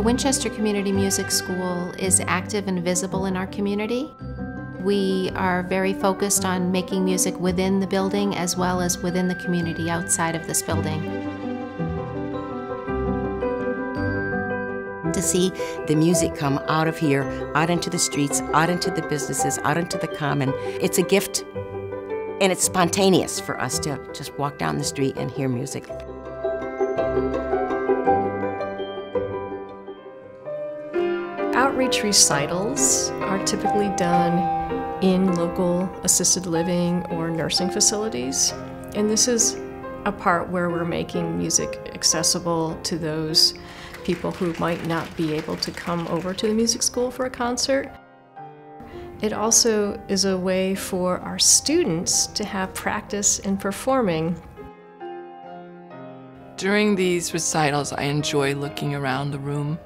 Winchester Community Music School is active and visible in our community. We are very focused on making music within the building as well as within the community outside of this building. To see the music come out of here, out into the streets, out into the businesses, out into the common, it's a gift and it's spontaneous for us to just walk down the street and hear music. Outreach recitals are typically done in local assisted living or nursing facilities. And this is a part where we're making music accessible to those people who might not be able to come over to the music school for a concert. It also is a way for our students to have practice in performing. During these recitals, I enjoy looking around the room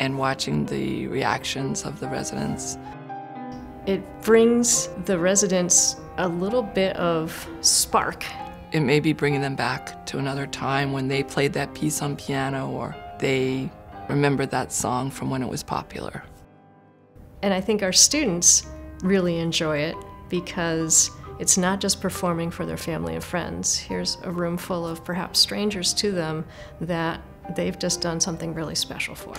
and watching the reactions of the residents. It brings the residents a little bit of spark. It may be bringing them back to another time when they played that piece on piano or they remembered that song from when it was popular. And I think our students really enjoy it because it's not just performing for their family and friends. Here's a room full of perhaps strangers to them that they've just done something really special for.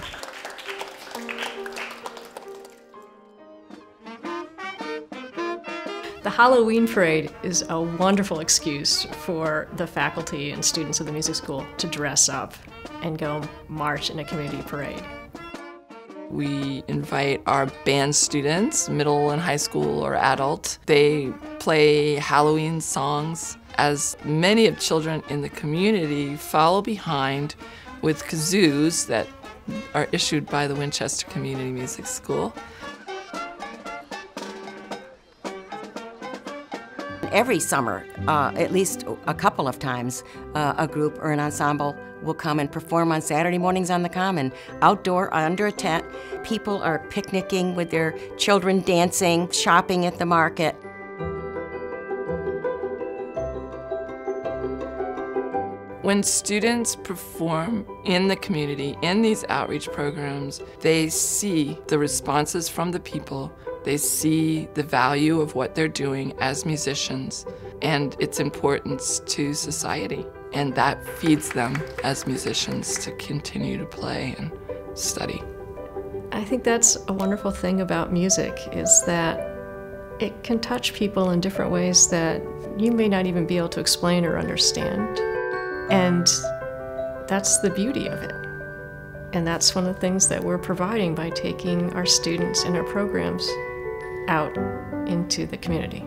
The Halloween parade is a wonderful excuse for the faculty and students of the music school to dress up and go march in a community parade. We invite our band students, middle and high school or adult. They play Halloween songs as many of children in the community follow behind with kazoos that are issued by the Winchester Community Music School. Every summer, uh, at least a couple of times, uh, a group or an ensemble will come and perform on Saturday mornings on the Common, outdoor, under a tent. People are picnicking with their children, dancing, shopping at the market. When students perform in the community, in these outreach programs, they see the responses from the people they see the value of what they're doing as musicians and its importance to society. And that feeds them as musicians to continue to play and study. I think that's a wonderful thing about music is that it can touch people in different ways that you may not even be able to explain or understand. And that's the beauty of it. And that's one of the things that we're providing by taking our students in our programs out into the community.